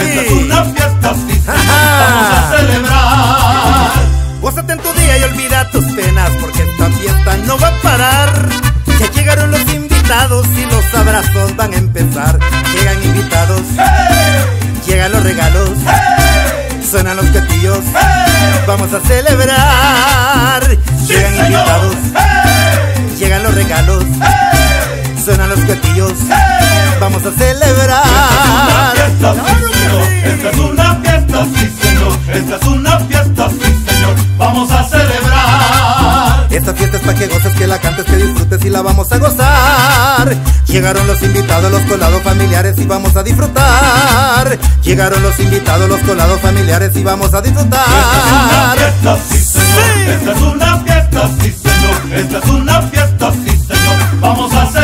Esta es una fiesta. Ajá. Vamos a celebrar. Gózate en tu día y olvida tus penas porque esta fiesta no va a parar. Ya llegaron los invitados y los abrazos van a empezar. Llegan invitados, llegan los regalos, suenan los catillos. Vamos a celebrar. Llegan invitados, llegan los regalos, suenan los catillos. Vamos a celebrar. Esta fiesta es para que goces, que la cantes, que disfrutes y la vamos a gozar. Llegaron los invitados, los colados familiares y vamos a disfrutar. Llegaron los invitados, los colados familiares y vamos a Esta es una disfrutar. fiesta, sí, señor. Sí. Esta es una fiesta, sí, señor. Esta es una fiesta, sí, señor. Vamos a celebrar.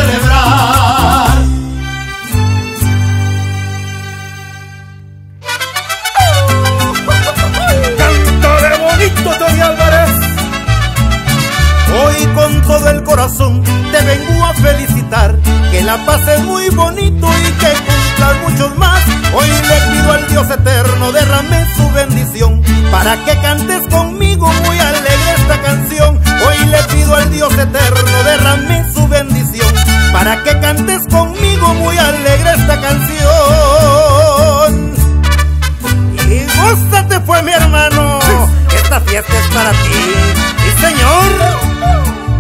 Todo el corazón te vengo a felicitar. Que la pases muy bonito y que cumplas muchos más. Hoy le pido al Dios eterno derrame su bendición. Para que cantes conmigo muy alegre esta canción. Hoy le pido al Dios eterno derrame su bendición. Para que cantes conmigo muy alegre esta canción. Y gózate fue mi hermano, esta fiesta es para ti. Y señor,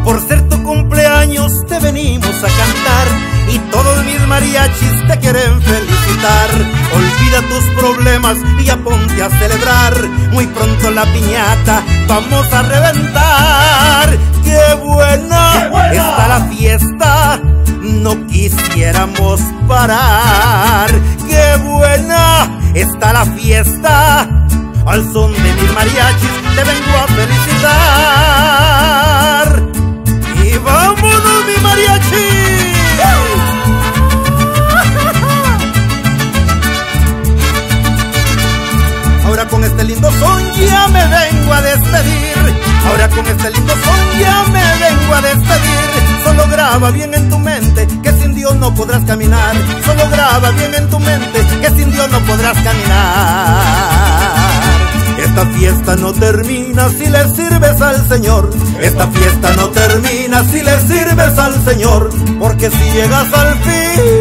por ser tu cumpleaños te venimos a cantar y todos mis mariachis te quieren felicitar. Olvida tus problemas y ya ponte a celebrar. Muy pronto la piñata vamos a reventar. ¡Qué buena, ¡Qué buena! está la fiesta! No quisiéramos parar. ¡Qué buena está la fiesta! Al son de mis mariachis te vengo a con este lindo son ya me vengo a despedir. Ahora con este lindo son ya me vengo a despedir. Solo graba bien en tu mente que sin Dios no podrás caminar. Solo graba bien en tu mente que sin Dios no podrás caminar. Esta fiesta no termina si le sirves al Señor. Esta fiesta no termina si le sirves al Señor. Porque si llegas al fin